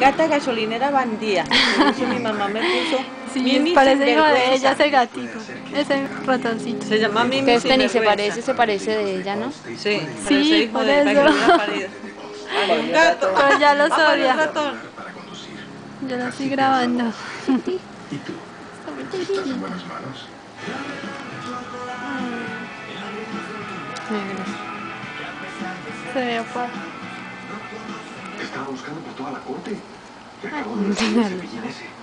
Gata gasolinera bandía. Eso mi mamá me puso Sí, Mimi parece hijo de ella ese gatito, ese ratoncito. Se llama Mimi Entonces Penny se sinvergüenza. parece, se parece de ella, ¿no? Sí, Sí, hijo por de que eso. un gato. Pero ya un ratón. Yo lo estoy grabando. ¿Y tú? ¿Estás en buenas manos? Se ve buscando por toda la corte. Y acabo de recibir el cepillín ese.